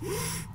Mm-hmm.